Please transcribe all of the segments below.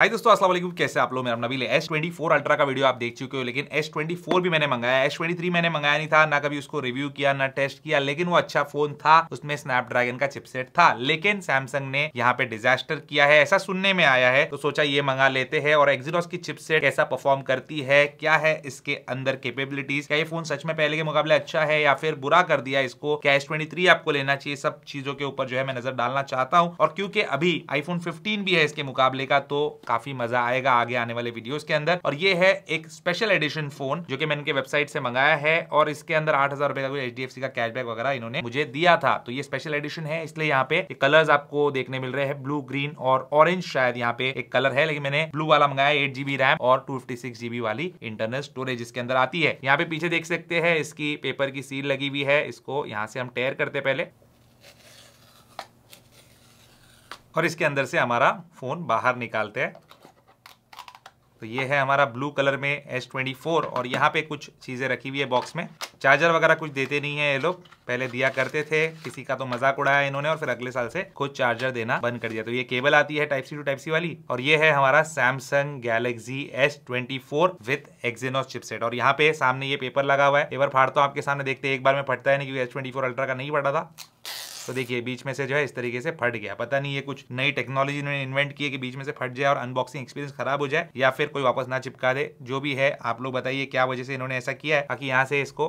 हाय दोस्तों, अस्सलाम वालेकुम। कैसे आप लोग? मेरा नबील। है S24 अल्ट्रा का वीडियो आप देख चुके हो, लेकिन S24 भी मैंने मंगाया। S23 मैंने मंगाया नहीं था, ना कभी उसको रिव्यू किया, ना टेस्ट किया, लेकिन वो अच्छा फ़ोन था। उसमें स्नैपड्रैगन का चिपसेट था, लेकिन सैमसंग ने यहाँ पे डिजास्टर किया है। ऐसा सुनने में आया है तो सोचा ये मंगा लेते हैं। और एक्जीनोस की चिपसेट कैसा परफॉर्म करती है, क्या है इसके अंदर केपेबिलिटीज क्या ये फ़ोन सच में पहले के मुकाबले अच्छा है, या फिर बुरा कर दिया इसको? क्या एस ट्वेंटी थ्री आपको लेना चाहिए? सब चीज़ों के ऊपर जो है मैं नज़र डालना चाहता हूँ। और क्योंकि अभी आईफोन फिफ्टीन भी है इसके मुकाबले का तो काफ़ी मज़ा आएगा आगे आने वाले वीडियोस के अंदर। और ये है एक स्पेशल एडिशन फ़ोन जो कि मैंने इनके वेबसाइट से मंगाया है, और इसके अंदर आठ हज़ार रुपए का एच का कैशबैक वगैरह इन्होंने मुझे दिया था। तो ये स्पेशल एडिशन है, इसलिए यहाँ पे कलर्स आपको देखने मिल रहे हैं ब्लू ग्रीन और ऑरेंज शायद यहाँ पे एक कलर है, लेकिन मैंने ब्लू वाला मंगाया एट जीबी रैम और टू जीबी वाली इंटरनल स्टोरेज इसके अंदर आती है। यहाँ पे पीछे देख सकते हैं, इसकी पेपर की सील लगी हुई है, इसको यहाँ से हम टेयर करते पहले। और इसके अंदर से हमारा फ़ोन बाहर निकालते हैं। तो ये है हमारा ब्लू कलर में एस ट्वेंटी फोर और यहाँ पे कुछ चीज़ें रखी हुई है बॉक्स में। चार्जर वगैरह कुछ देते नहीं है ये लोग। पहले दिया करते थे, किसी का तो मज़ाक उड़ाया इन्होंने और फिर अगले साल से खुद चार्जर देना बंद कर दिया। तो ये केबल आती है type C to type C वाली और ये है हमारा Samsung Galaxy S twenty four with Exynos chipset और यहाँ पे सामने ये पेपर लगा हुआ है। पेपर फाड़ता हूँ आपके सामने देखते एक बार में फटता है नहीं क्योंकि एस ट्वेंटी फोर अल्ट्रा का नहीं पड़ा था। तो देखिए, बीच में से जो है इस तरीके से फट गया। पता नहीं ये कुछ नई टेक्नोलॉजी इन्होंने इन्वेंट की है कि बीच में से फट जाए और अनबॉक्सिंग एक्सपीरियंस खराब हो जाए या फिर कोई वापस ना चिपका दे। जो भी है, आप लोग बताइए क्या वजह से इन्होंने ऐसा किया है? बाकी यहाँ से इसको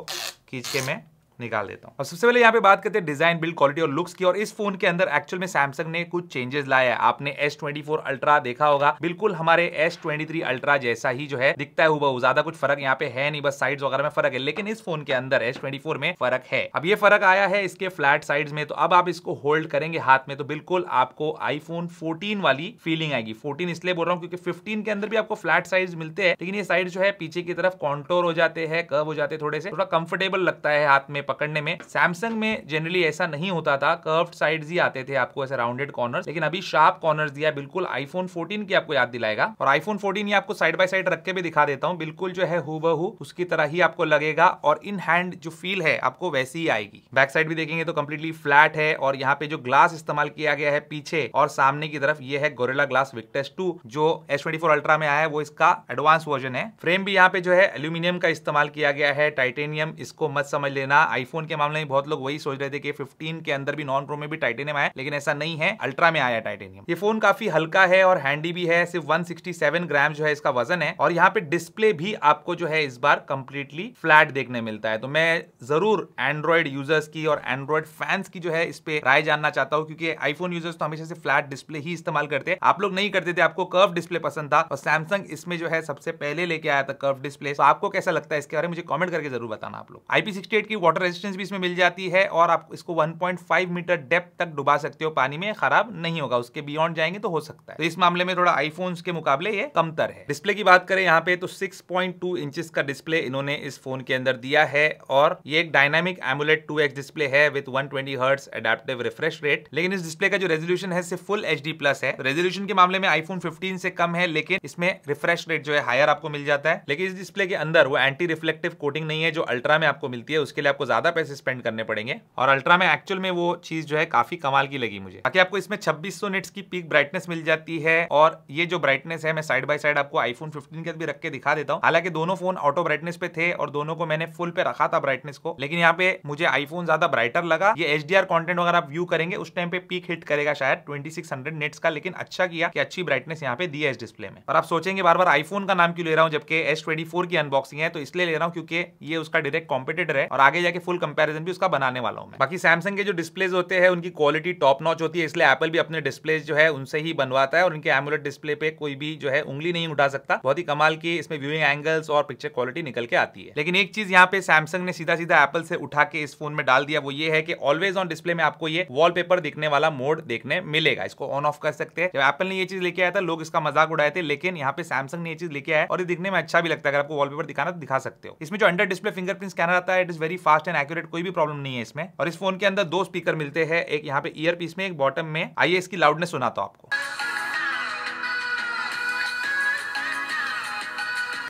खींच के मैं निकाल देता हूँ। और सबसे पहले यहाँ पे बात करते हैं डिज़ाइन बिल्ड क्वालिटी और लुक्स की और इस फ़ोन के अंदर एक्चुअल में सैमसंग ने कुछ चेंजेस लाया है। आपने S24 अल्ट्रा देखा होगा। बिल्कुल हमारे S23 अल्ट्रा जैसा ही जो है दिखता है हुआ ज़्यादा कुछ फ़र्क यहाँ पे है नहीं, बस साइड वगैरह में फ़र्क है। लेकिन इस फ़ोन के अंदर S24 में फ़र्क है। अब ये फ़र्क आया है इसके फ्लैट साइड में। तो अब आप इसको होल्ड करेंगे हाथ में तो बिल्कुल आपको आईफोन फोर्टीन वाली फीलिंग आएगी। फोर्टीन इसलिए बोल रहा हूँ क्योंकि फिफ्टीन के अंदर भी आपको फ्लैट साइज़ मिलते हैं। लेकिन ये साइड जो है पीछे की तरफ़ कॉन्टोर हो जाते हैं कर्व हो जाते हैं थोड़े से। थोड़ा कंफर्टेबल लगता है हाथ में पकड़ने में। सैमसंग में जनरली ऐसा नहीं होता था। कर्व्ड साइड्स ही आते थे आपको ऐसे राउंडेड कॉर्नर्स लेकिन अभी शार्प कॉर्नर्स दिया बिल्कुल आईफोन 14 की आपको याद दिलाएगा। और आईफोन 14 ये आपको साइड बाय साइड रख के भी दिखा देता हूँ। बिल्कुल जो है हु उसकी तरह ही आपको लगेगा। और इन हैंड जो फील है, आपको वैसी ही आएगी। बैक साइड भी देखेंगे तो कम्प्लीटली फ्लैट है। और यहाँ पे जो ग्लास इस्तेमाल किया गया है पीछे और सामने की तरफ़, ये है गोरेला ग्लास विक्टेस टू जो एस ट्वेंटी फोर अल्ट्रा में आया है। वो इसका एडवांस वर्जन है। फ्रेम भी यहाँ पे जो है एल्यूमिनियम का इस्तेमाल किया गया है। टाइटेनियम इसको मत समझ लेना। आईफोन के मामले में बहुत लोग वही सोच रहे थे कि 15 के अंदर भी नॉन प्रो में भी टाइटेनियम आया, लेकिन ऐसा नहीं है अल्ट्रा में आया टाइटेनियम ये फ़ोन काफ़ी हल्का है और हैंडी भी है, सिर्फ़ 167 ग्राम जो है इसका वज़न है, और यहाँ पे डिस्प्ले भी आपको जो है इस बार कंप्लीटली फ्लैट देखने मिलता है. तो मैं ज़रूर एंड्रॉइड यूज़र्स की और एंड्रॉइड फैंस की जो है इस पे राय जानना चाहता हूँ, क्योंकि आईफोन यूज़र्स तो हमेशा से फ्लैट डिस्प्ले ही इस्तेमाल करते हैं. आप लोग नहीं करते थे, आपको कर्व डिस्प्ले पसंद था, और सैमसंग इसमें जो है सबसे पहले लेके आया था कर्व डिस्प्ले तो आपको कैसा लगता है इसके बारे में मुझे कमेंट करके ज़रूर बताना आप लोग. आईपी सिक्सटी की वाटर रेजिस्टेंस भी इसमें मिल जाती है और आप इसको 1.5 मीटर डेप्थ तक डुबा सकते हो, पानी में खराब नहीं होगा, उसके बियॉन्ड जाएँगे तो हो सकता है। तो इस मामले में थोड़ा आईफोन के मुकाबले ये कमतर है। डिस्प्ले की बात करें यहाँ पे तो 6.2 इंचेस का डिस्प्ले इन्होंने इस फ़ोन के अंदर दिया है और ये एक डायनामिक एमुलेट 2x डिस्प्ले है with one twenty adaptive refresh rate लेकिन इस डिस्प्ले का जो रेजोल्यूशन है, सिर्फ़ फुल एचडी प्लस है। रेजोल्यूशन के मामले में आईफोन 15 से कम है, लेकिन इसमें रिफ्रेश रेट जो है हायर आपको मिल जाता है। लेकिन इस डिस्प्ले के अंदर वो एंटी रिफ्लेक्टिव कोटिंग नहीं है, जो अल्ट्रा में आपको मिलती है, उसके लिए आपको ज़्यादा पैसे स्पेंड करने पड़ेंगे। और अल्ट्रा में एक्चुअल में वो चीज़ जो है काफ़ी कमाल की लगी मुझे। बाकी आपको इसमें 2600 निट्स की पीक ब्राइटनेस मिल जाती है और ये जो ब्राइटनेस है, मैं साइड बाय साइड आपको आईफोन 15 के भी रख के दिखा देता हूँ। हालाँकि दोनों फ़ोन ऑटो ब्राइटनेस पे थे और दोनों को मैंने फुल पे रखा था ब्राइटनेस को, लेकिन यहाँ पे मुझे आईफोन ज़्यादा ब्राइटर लगा। ये एच डी कॉन्टेंट आप व्यू करेंगे, उस टाइम पे पीक हिट करेगा शायद ट्वेंटी नेट्स का, लेकिन अच्छा किया कि अच्छी ब्राइटनेस यहाँ पे दी है इस डिस्प्ले में। और आप सोचेंगे बार बार आईफोन का नाम क्यों ले रहा हूँ, जबकि एस की अनबॉक्सिंग है तो इसलिए ले रहा हूँ क्योंकि ये उसका डायरेक्ट कॉम्पिटेटर है। और आगे जाके फुल कंपेरिजन भी उसका बनाने वाला हूँ बाकी सैमसंग के जो डिस्प्लेज होते हैं, उनकी क्वालिटी टॉप नॉच होती है, इसलिए एप्पल भी अपने डिस्प्ले जो है, उनसे ही बनवाता है और उनके एमुलेट डिस्प्ले पे कोई भी जो है, उंगली नहीं उठा सकता। बहुत ही कमाल की इसमें व्यूइंग एंगल्स और पिक्चर क्वालिटी निकल के आती है। लेकिन एक चीज़ यहाँ पे सैमसंग ने सीधा सीधा एप्पल से उठा के इस फ़ोन में डाल दिया, वो ये है कि ऑलवेज ऑन डिस्प्ले में आपको ये वॉलपेपर दिखने वाला मोड देखने मिलेगा। इसको ऑन ऑफ़ कर सकते हैं। जब एप्पल ने ये चीज़ लेके आया था, लोग इसका मज़ाक उड़ाए थे, लेकिन यहाँ पे सैमसंग ने ये चीज़ लेके आया और ये दिखने में अच्छा भी लगता है। अगर आपको वॉलपेपर दिखाना तो दिखा सकते हो। इसमें जो अंडर डिस्प्ले फिंगरप्रिंट स्कैनर आता है it is very fast and accurate कोई भी प्रॉब्लम नहीं है इसमें। और इस फ़ोन के अंदर दो स्पीकर मिलते हैं, एक यहाँ पे ईयर पीस में, एक बॉटम में। आइए इसकी लाउडनेस सुनाता हूँ आपको।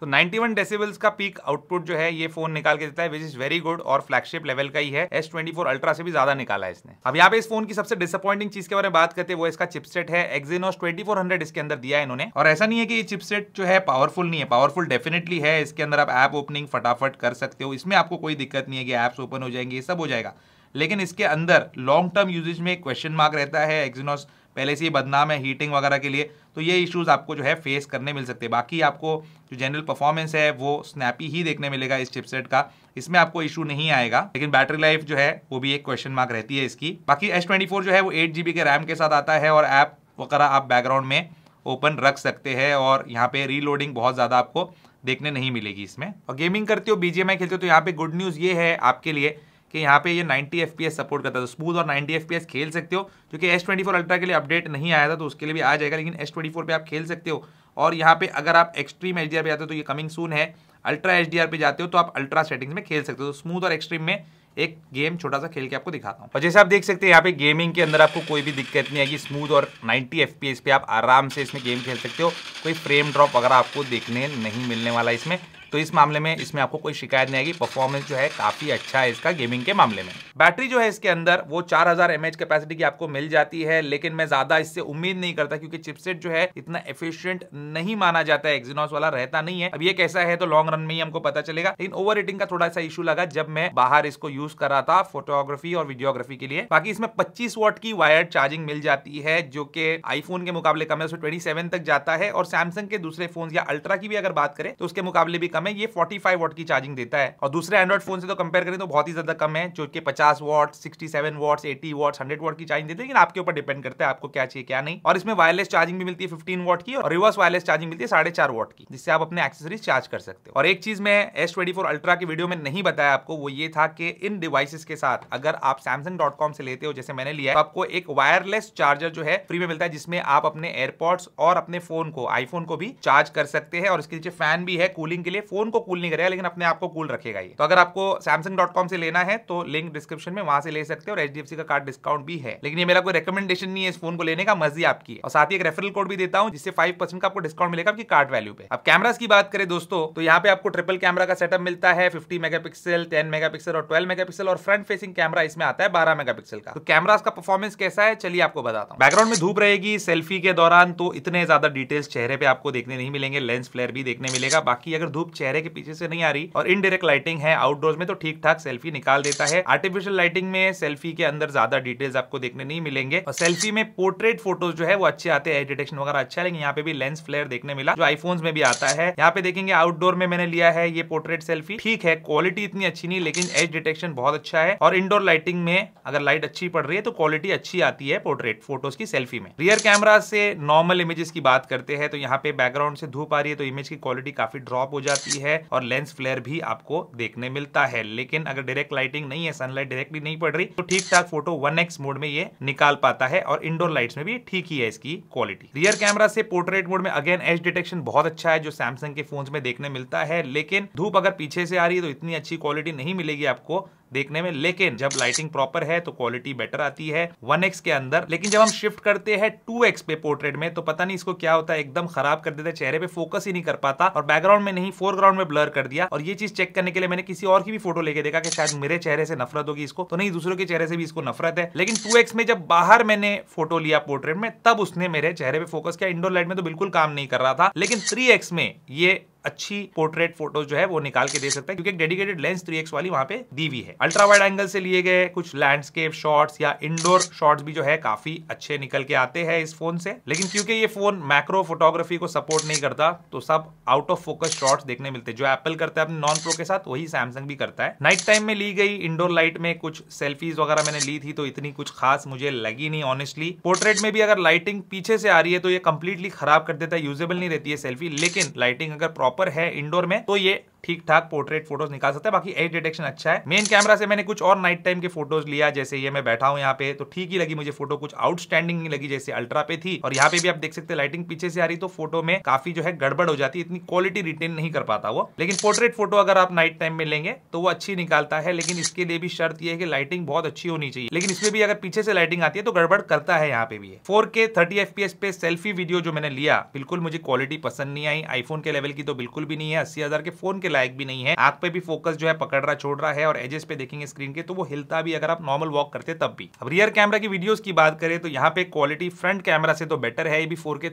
तो 91 डेसिबल्स का पीक आउटपुट जो है, ये फ़ोन निकाल के देता है विच इज़ वेरी गुड और फ्लैगशिप लेवल का ही है। एस अल्ट्रा से भी ज़्यादा निकाला है इसने। अब यहाँ पे इस फ़ोन की सबसे डिसअपॉइंटिंग चीज़ के बारे में बात करते हैं वो इसका चिपसेट है एक्जीनोस 2400 इसके अंदर दिया है इन्होंने। और ऐसा नहीं है कि ये चिपसेट जो है पावरफुल नहीं है पावरफुल डेफिनेटली है, इसके अंदर आप ऐप ओपनिंग फटाफट कर सकते हो। इसमें आपको कोई दिक्कत नहीं है कि ऐप्स ओपन हो जाएँगे, ये सब हो जाएगा। लेकिन इसके अंदर लॉन्ग टर्म यूजेज में क्वेश्चन मार्क रहता है एक्जीनोस पहले से ही बदनाम है हीटिंग वगैरह के लिए तो ये इश्यूज़ आपको जो है फेस करने मिल सकते हैं। बाकी आपको जो जनरल परफॉर्मेंस है, वो स्नैपी ही देखने मिलेगा इस चिपसेट का। इसमें आपको इशू नहीं आएगा, लेकिन बैटरी लाइफ जो है, वो भी एक क्वेश्चन मार्क रहती है इसकी। बाकी एस जो है, वो एट के रैम के साथ आता है और ऐप वगैरह आप बैकग्राउंड में ओपन रख सकते हैं और यहाँ पे रीलोडिंग बहुत ज़्यादा आपको देखने नहीं मिलेगी इसमें। और गेमिंग करते हो बीजेएमआई खेलते हो तो यहाँ पे गुड न्यूज़ ये है आपके लिए कि यहाँ पे ये 90 एफपीएस सपोर्ट करता है। तो स्मूथ और 90 एफपीएस खेल सकते हो, क्योंकि एस ट्वेंटी अल्ट्रा के लिए अपडेट नहीं आया था तो उसके लिए भी आ जाएगा, लेकिन एस ट्वेंटी पे आप खेल सकते हो। और यहाँ पे अगर आप एक्सट्रीम एच पे जाते हो तो ये कमिंग सून है। अल्ट्रा एच पे जाते हो तो आप अल्ट्रा सेटिंग्स में खेल सकते हो। तो स्मूथ और एक्सट्रीम में एक गेम छोटा सा खेल के आपको दिखाता हूँ। और जैसे आप देख सकते हैं, यहाँ पे गेमिंग के अंदर आपको कोई भी दिक्कत नहीं आएगी। स्मूथ और 90 एफ़ पे आप आराम से इसमें गेम खेल सकते हो। कोई फ्रेम ड्रॉप वगैरह आपको देखने नहीं मिलने वाला इसमें तो इस मामले में इसमें आपको कोई शिकायत नहीं आएगी। परफॉर्मेंस जो है काफ़ी अच्छा है इसका गेमिंग के मामले में। बैटरी जो है इसके अंदर वो चार हज़ार कैपेसिटी की आपको मिल जाती है, लेकिन मैं ज़्यादा इससे उम्मीद नहीं करता क्योंकि चिपसेट जो है इतना एफिशियंट नहीं माना जाता है एक्जीनोस वाला रहता नहीं है। अब ये कैसा है तो लॉन्ग रन में ही हमको पता चलेगा। लेकिन ओवर का थोड़ा सा इशू लगा जब मैं बाहर इसको यूज़ कर रहा था फोटोग्राफी और वीडियोग्राफी के लिए। बाकी इसमें पच्चीस वॉट की वायर चार्जिंग मिल जाती है, जो कि आईफोन के मुकाबले कम है, उसमें ट्वेंटी तक जाता है। और सैमसंग के दूसरे फ़ोन या अल्ट्रा की भी अगर बात करें तो उसके मुकाबले भी कम है ये फोर्टी वॉट की चार्जिंग देता है। और दूसरे एंड्रॉइड फ़ोन से तो कंपेयर करें तो बहुत ही ज़्यादा कम है, जो कि पचास watt sixty seven watt eighty watt hundred watt की चार्जिंग देते हैं, लेकिन आपके ऊपर डिपेंड करता है, आपको क्या चाहिए, क्या नहीं। और इसमें वायरलेस चार्जिंग भी मिलती है फिफ्टीन वॉट की, और रिवर्स वायरलेस चार्जिंग मिलती है साढ़े चार वॉट की, जिससे आप अपने एक्सेसरीज चार्ज कर सकते हो। और एक चीज़ मैं एस ट्वेंटी फोर अल्ट्रा की वीडियो में नहीं बताया आपको, वो ये था कि इन डिवाइसेस के साथ अगर आप सैमसंग डॉट कॉम से लेते हो, जैसे मैंने लिया तो आपको एक वायरलेस चार्जर जो है फ्री में मिलता है, जिसमें आप अपने एयरपॉड्स और अपने फ़ोन को आईफोन को भी चार्ज कर सकते हैं, और इसके नीचे फ़ैन भी है कूलिंग के लिए फ़ोन को कूल नहीं करेगा, लेकिन अपने आप को कूल रखेगा ये। तो अगर आपको कॉम से लेना है तो लिंक डिस्क्रिप्शन में वहाँ से ले सकते हो और HDFC का कार्ड डिस्काउंट भी है। लेकिन ये मेरा कोई रिकमेंडेशन नहीं है इस फ़ोन को लेने का, मर्ज़ी आपकी और साथ ही एक रेफरल कोड भी देता हूँ, जिससे फाइव का आपको डिस्काउंट मिलेगा आपकी कार्ड वैल्यू पे। अब कैमरास की बात करें दोस्तों तो यहाँ पे आपको ट्रिपल कैमरा का सेटअप मिलता है फिफ्टी मेगापिक्सल टेन मेगापिक्सल और ट्वेल्व मेगापिक्सल और फ्रंट फेसिंग कैमरा इसमें आता है बारह मेगापिक्सल का। तो कैमरास का परफॉर्मेंस कैसा है, चलिए आपको बताता हूँ। बैकग्राउंड में धूप रहेगी सेल्फी के दौरान तो इतने ज़्यादा डिटेल्स चेहरे पे आपको देखने नहीं मिलेंगे लेंस फ्लेयर भी देखने मिलेगा। बाकी अगर धूप चेहरे के पीछे से नहीं आ रही और इनडायरेक्ट लाइटिंग है आउटडोर में तो ठीक ठाक सेल्फी निकाल देता है। आर्टिफिशियल लाइटिंग में सेल्फी के अंदर ज़्यादा डिटेल्स आपको देखने नहीं मिलेंगे। और सेल्फी में पोर्ट्रेट फ़ोटोज़ जो है, वो अच्छे आते हैं डिटेक्शन वगैरह अच्छा लेकिन यहाँ पे भी लेंस फ्लेयर देखने मिला, जो आईफोन में भी आता है। यहाँ पे देखेंगे आउटडोर में मैंने लिया है ये पोर्ट्रेट सेल्फी ठीक है क्वालिटी इतनी अच्छी नहीं, लेकिन एज डिटेक्शन बहुत अच्छा है। और इंडोर लाइटिंग में अगर लाइट अच्छी पड़ रही है तो क्वालिटी अच्छी आती है पोर्ट्रेट फ़ोटोज़ की सेल्फी में। रियर कैमरा से नॉर्मल इमेजेस की बात करते हैं तो यहाँ पे बैकग्राउंड से धूप आ रही है तो इमेज की क्वालिटी काफ़ी ड्रॉप हो जाती है और लेंस फ्लेयर भी आपको देखने मिलता है। लेकिन अगर डायरेक्ट लाइटिंग नहीं है सनलाइट डायरेक्टली नहीं पड़ रही तो ठीक ठाक फ़ोटो वन मोड में ये निकाल पाता है और इंडोर लाइट्स में भी ठीक ही है इसकी क्वालिटी रियर कैमरा से पोर्ट्रेट मोड में अगेन एज डिटेक्शन बहुत अच्छा है, जो सैमसंग के फ़ोन में देखने मिलता है। लेकिन धूप अगर पीछे से आ रही है तो इतनी अच्छी क्वालिटी नहीं मिलेगी आपको देखने में। लेकिन जब लाइटिंग प्रॉपर है तो क्वालिटी बेटर आती है वन के अंदर। लेकिन जब हम शिफ्ट करते हैं टू पे पोर्ट्रेट में तो पता नहीं इसको क्या होता है। एकदम खराब कर देता है। चेहरे पे फोकस ही नहीं कर पाता और बैकग्राउंड में नहीं फोरग्राउंड में ब्लर कर दिया। और ये चीज़ चेक करने के लिए मैंने किसी और की भी फ़ोटो लेके देखा कि शायद मेरे चेहरे से नफरत होगी इसको। तो नहीं, दूसरों के चेहरे से भी इसको नफरत है। लेकिन टू में जब बाहर मैंने फ़ोटो लिया पोर्ट्रेट में, तब उसने मेरे चेहरे पे फोकस किया। इंडोर लाइट में तो बिल्कुल काम नहीं कर रहा था। लेकिन थ्री में ये अच्छी पोर्ट्रेट फ़ोटोज़ जो है वो निकाल के दे सकता है, क्योंकि डेडिकेटेड लेंस थ्री वाली वहाँ पे दी हुई है। अल्ट्रा वाइड एंगल से लिए गए कुछ लैंडस्केप शॉट्स या इंडोर शॉट्स भी जो है काफ़ी अच्छे निकल के आते हैं इस फ़ोन से। लेकिन क्योंकि ये फ़ोन मैक्रो फोटोग्राफी को सपोर्ट नहीं करता तो सब आउट ऑफ़ फोकस शॉट्स देखने मिलते जो एप्पल करता है अपने नॉन प्रो के साथ, वही सैमसंग भी करता है। नाइट टाइम में ली गई इंडोर लाइट में कुछ सेल्फीज वगैरह मैंने ली थी तो इतनी कुछ खास मुझे लगी नहीं ऑनेस्टली पोर्ट्रेट में भी अगर लाइटिंग पीछे से आ रही है तो ये कंप्लीटली खराब कर देता है यूजेबल नहीं रहती है सेल्फी लेकिन लाइटिंग अगर प्रॉपर है इंडोर में तो ये ठीक ठाक पोर्ट्रेट फ़ोटोज़ निकाल सकता है, बाकी एज डिटेक्शन अच्छा है। मेन कैमरा से मैंने कुछ और नाइट टाइम के फ़ोटोज़ लिया, जैसे ये मैं बैठा हूँ यहाँ पे तो ठीक ही लगी मुझे फ़ोटो कुछ आउटस्टैंडिंग नहीं लगी जैसे अल्ट्रा पे थी। और यहाँ पे भी आप देख सकते हैं लाइटिंग पीछे से आ रही तो फ़ोटो में काफ़ी जो है गड़बड़ हो जाती है, इतनी क्वालिटी रिटेन नहीं कर पाता वो। लेकिन पोर्ट्रेट फ़ोटो अगर आप नाइट टाइम में लेंगे तो वो अच्छी निकालता है, लेकिन इसके लिए भी शर्त यह है कि लाइटिंग बहुत अच्छी होनी चाहिए। लेकिन इसमें भी अगर पीछे से लाइटिंग आती है तो गड़बड़ करता है यहाँ पे भी फोर के थर्टी एफ़ पे सेल्फी वीडियो जो मैंने लिया, बिल्कुल मुझे क्वालिटी पसंद नहीं आई। आईफोन के लेवल की तो बिल्कुल भी नहीं है, अस्सी के फ़ोन के लायक भी नहीं है। आँख पे भी फोकस जो है पकड़ रहा, छोड़ रहा है और एजेस पे देखेंगे स्क्रीन के तो वो हिलता भी अगर आप नॉर्मल वॉक करते तब भी। अब रियर कैमरा की वीडियोस की बात करें तो यहाँ पे क्वालिटी फ्रंट कैमरा से तो बेटर है। ये भी फोर के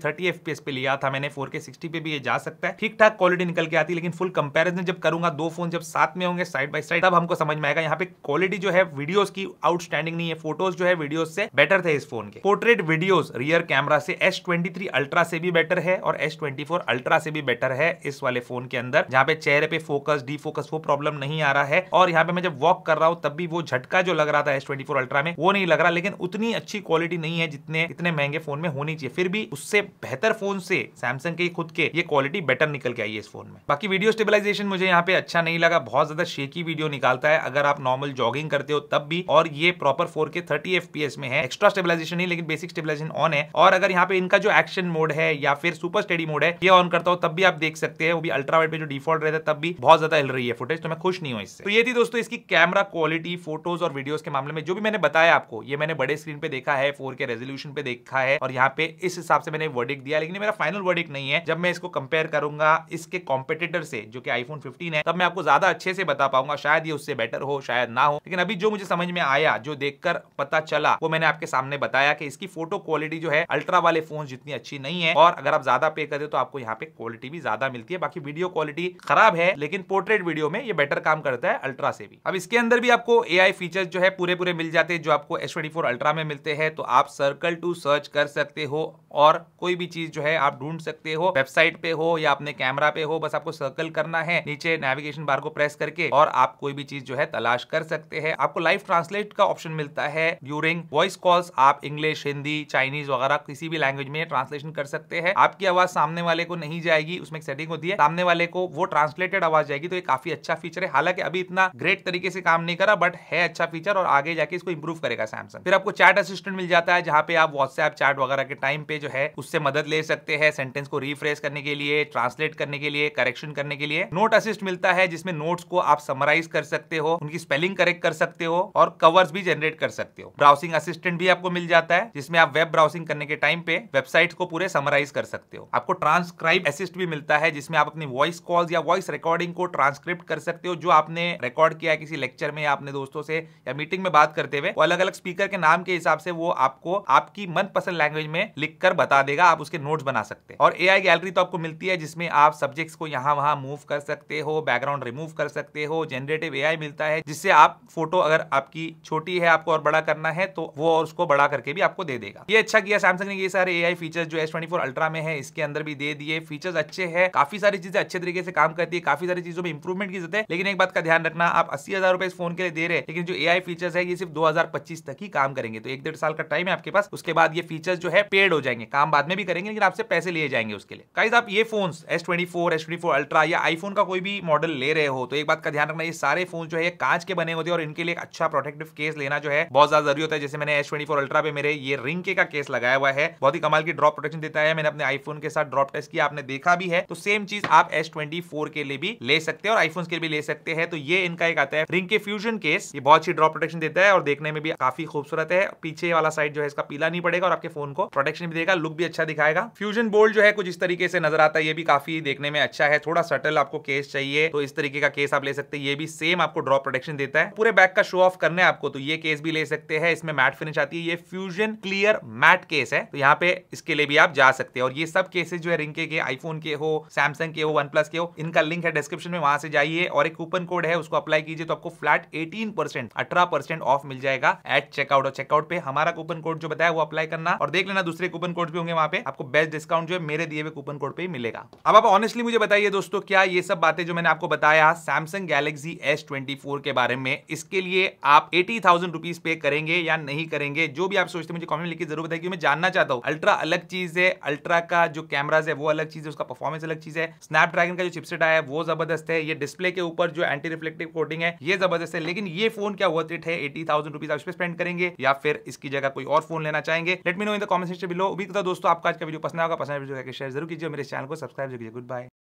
पे लिया था मैंने फोर के पे भी ये जा सकता है। ठीक ठाक क्वालिटी निकल के आती लेकिन फुल कंपेरिजन जब करूँगा, दो फ़ोन जब साथ में होंगे साइड बाय साइड तब हमको समझ में आएगा। यहाँ पे क्वालिटी जो है वीडियोस की आउटस्टैंडिंग नहीं है। फ़ोटोज़ जो है वीडियोस से बेटर थे इस फ़ोन के। पोर्ट्रेट वीडियोस रियर कैमरा से एस ट्वेंटी अल्ट्रा से भी बेटर है और एस ट्वेंटी अल्ट्रा से भी बेटर है इस वाले फ़ोन के अंदर, जहाँ पे चेहरे पे फोकस डी फोकस वो प्रॉब्लम नहीं आ रहा है। और यहाँ पे मैं जब वॉक कर रहा हूँ, तब भी वो झटका जो लग रहा था एस अल्ट्रा में, वो नहीं लग रहा। लेकिन उतनी अच्छी क्वालिटी नहीं है जितने, इतने महँगे फ़ोन में होनी चाहिए। फिर भी उससे बेहतर फ़ोन से सैमसंग के खुद के ये क्वालिटी बेटर निकल के आई है इस फ़ोन में। बाकी वीडियो स्टेबिलाईजेशन मुझे यहाँ पे अच्छा नहीं लगा। बहुत ज़्यादा शेकी वीडियो निकालता है। अगर आप नॉर्मल जॉगिंग करते हो, तब भी। और ये proper four K thirty F में है। एक्स्ट्रा स्टेबिलाईजेशन नहीं, लेकिन बेसिक स्टेबिलाईजेशन ऑन है। और अगर यहाँ पे इनका जो एक्शन मोड है, या फिर सुपर स्टडी मोड है, ये ऑन करता हूँ, तब भी आप देख सकते हैं। वो भी अल्ट्रा वाइड पे जो डिफ़ॉल्ट रहता है, तब भी बहुत ज़्यादा हिल रही है फुटेज तो मैं खुश नहीं हूँ इससे। तो ये थी दोस्तों इसकी कैमरा क्वालिटी फ़ोटोज़ और वीडियोस के मामले में। जो भी मैंने बताया आपको, ये मैंने बड़े स्क्रीन पे देखा है फोर के रेजोल्यूशन पे देखा है और यहाँ पे इस हिसाब से मैंने वर्डिक दिया, लेकिन मेरा फाइनल वर्डिक नहीं है। जब मैं इसको कंपेयर करूँगा इसके कॉम्पिटेटर से, जो कि आईफोन 15 है, तब मैं आपको ज़्यादा अच्छे से बता पाऊँगा, शायद ये उससे बेटर हो, शायद ना हो। लेकिन अभी जो मुझे समझ में आया, जो देखकर पता चला, वो मैंने आपके सामने बताया कि इसकी फ़ोटो क्वालिटी जो है अल्ट्रा वाले फ़ोन जितनी अच्छी नहीं है और अगर आप ज़्यादा पे करते तो आपको यहाँ पे क्वालिटी भी ज़्यादा मिलती है। बाकी वीडियो क्वालिटी खराब है लेकिन पोर्ट्रेट वीडियो में ये बेटर काम करता है अल्ट्रा से भी। अब इसके अंदर भी आपको एआई फीचर्स जो है पूरे पूरे मिल जाते हैं, जो आपको एस अल्ट्रा में मिलते हैं तो आप सर्कल टू सर्च कर सकते हो और कोई भी चीज़ जो है आप ढूंढ सकते हो वेबसाइट पे हो या अपने कैमरा पे हो, बस आपको सर्कल करना है, नीचे नेविगेशन बार को प्रेस करके और आप कोई भी चीज़ जो है तलाश कर सकते हैं। आपको लाइव ट्रांसलेट का ऑप्शन मिलता है ड्यूरिंग वॉइस कॉल्स आप इंग्लिश हिंदी चाइनीज़ वगैरह किसी भी लैंग्वेज में ट्रांसलेशन कर सकते हैं। आपकी आवाज़ सामने वाले को नहीं जाएगी, उसमें एक सेटिंग होती है, सामने वाले को वो ट्रांसलेटेड आवाज़ जाएगी तो ये काफ़ी अच्छा फीचर है। हालाँकि अभी इतना ग्रेट तरीके से काम नहीं करा बट है अच्छा फीचर और आगे जाके इसको इंप्रूव करेगा सैमसंग फिर आपको चैट असिस्टेंट मिल जाता है, जहाँ पे आप व्हाट्सएप चैट वगैरह के टाइम पे जो है, उससे मदद ले सकते हैं सेंटेंस को रिफ्रेश करने के लिए ट्रांसलेट करने के लिए करेक्शन करने के लिए। नोट असिस्ट मिलता है, जिसमें नोट्स को आप समराइज कर सकते हो, उनकी स्पेलिंग करेक्ट कर सकते हो और कवर्स भी जनरेट कर सकते हो। ब्राउसिंग असिस्टेंट भी आपको मिल जाता है, जिसमें आप वेब ब्राउसिंग करने के टाइम पे वेबसाइट को पूरे समराइज कर सकते हो। आपको ट्रांसक्राइब असिस्ट भी मिलता है, जिसमें आप अपनी वॉइस कॉल्स या वॉइस रिकॉर्डिंग को ट्रांसक्रिप्ट कर सकते हो, जो आपने रिकॉर्ड किया है किसी लेक्चर में या अपने दोस्तों से या मीटिंग में बात करते हुए अलग अलग स्पीकर के नाम के हिसाब से वो आपको आपकी मनपसंद लैंग्वेज में लिखकर बता देगा, आप उसके नोट्स बना सकते हैं। और एआई गैलरी तो आपको मिलती है, जिसमें आप सब्जेक्ट्स को यहाँ वहाँ मूव कर सकते हो बैकग्राउंड रिमूव कर सकते हो जनरेटिव एआई मिलता है, जिससे आप फ़ोटो अगर आपकी छोटी है, आपको और बड़ा करना है तो वो और उसको बड़ा करके भी आपको दे देगा। ये अच्छा किया सैमसंग ने, ये सारे ए फीचर्स जो एस ट्वेंटी अल्ट्रा में है, इसके अंदर भी दे दिए। फीचर्स अच्छे है, काफ़ी सारी चीज़ें अच्छे तरीके से काम करती है काफ़ी सारी चीज़ों में इंप्रूवमेंट की ज़रूरत है। लेकिन एक बात का ध्यान रखना, आप अस्सी हज़ार रुपए इस फ़ोन के लिए दे रहे हैं, लेकिन जो एआई फीचर्स है, ये सिर्फ़ 2025 तक ही काम करेंगे। तो एक डेढ़ साल का टाइम है आपके पास, उसके बाद ये फीचर्स जो है पेड हो जाएँगे। काम बाद में भी करेंगे, लेकिन आपसे पैसे लिए जाएँगे उसके लिए। गाइस आप ये phone S twenty four S twenty four ultra या आईफोन का कोई भी मॉडल ले रहे हो तो एक बात का ध्यान रखना, ये सारे फ़ोन जो है कांच के बने होते हैं और इनके लिए अच्छा प्रोटेक्टिव केस लेना जो है, बहुत ज़्यादा ज़रूरी होता है। जैसे मैंने एस ट्वेंटी फोर अल्ट्रा पे मेरे ये रिंग के का केस लगाया हुआ है, बहुत ही कमाल की ड्रॉप प्रोटेक्शन देता है। मैंने अपने आईफोन के साथ ड्रॉप टेस्ट किया, आपने देखा भी है। तो सेम चीज़ आप एस ट्वेंटी फोर के लिए भी ले सकते हैं और आईफोन के लिए भी ले सकते हैं। तो ये इनका एक आता है। रिंग के फ्यूजन केस ये बहुत अच्छी ड्रॉप प्रोटेक्शन देता है और देखने में भी काफ़ी खूबसूरत है। पीछे वाला साइड जो है, इसका पीला नहीं पड़ेगा और आपके फ़ोन को प्रोटेक्शन भी देगा लुक भी अच्छा दिखाएगा। फ्यूजन बोल्ट जो है, कुछ इस तरीके से नज़र आता है। ये भी काफ़ी देखने में अच्छा है। थोड़ा सटल आपको केस चाहिए तो इस तरीके का केस आप ले सकते हैं। ये भी सेम आपको ड्रॉप प्रोटेक्शन देता है। पूरे बैक का शो ऑफ़ करने आपको तो ये केस भी ले सकते हैं। इसमें मैट फिनिश आती है। ये फ्यूजन क्लियर मैट केस है। तो यहाँ पे इसके लिए भी आप जा सकते हैं। और ये सब केसेस जो है रिंके के आईफोन के हो सैमसंग के हो वन के हो, इनका लिंक है डिस्क्रिप्शन में वहाँ से जाइए और एक कूपन कोड है, उसको अप्लाई कीजिए तो आपको फ्लैट एटीन परसेंट अठारह परसेंट ऑफ़ मिल जाएगा एट चेकआउट और चेकआउट पे। हमारा कूपन कोड जो बताया वो अप्लाई करना और देख लेना दूसरे कूपन कोड भी होंगे वहाँ पे, आपको बेस्ट डिस्काउंट जो है मेरे दिए हुए कूपन कोड पे ही मिलेगा। अब आप ऑनेस्टली मुझे बताइए दोस्तों, क्या ये सब बातें जो मैंने आपको बताया सैमसंग गैलेक्सी एस के बारे में, इसके लिए आप एटी थाउज़ेंड पे करेंगे या नहीं करेंगे? जो भी आप सोचते मुझे कॉमेंट लिखिए, ज़रूर बताइए मैं जानना चाहता हूँ। अल्ट्रा अलग चीज़ है अल्ट्रा का जो कैमराज है, वो अलग चीज़ है, उसका परफॉर्मेंस अलग चीज़ है। स्नैपड्रैगन का जो चिपसेट आया है, वो ज़बरदस्त है। ये डिस्प्ले के ऊपर जो एंटी रिफ्लेक्टिव कोटिंग है, ये ज़बरदस्त है। लेकिन ये फ़ोन क्या वर्थ इट है? एटी थाउज़ेंड रुपीज़ आप स्पेंड करेंगे या फिर इसकी जगह कोई और फ़ोन लेना चाहेंगे? Let me know in the comment section below उम्मीद दोस्तों, आपका आज का वीडियो पसंद आएगा पसंद वीडियो शेयर ज़रूर कीजिए मेरे चैनल को सब्सक्राइब कीजिए। Good bye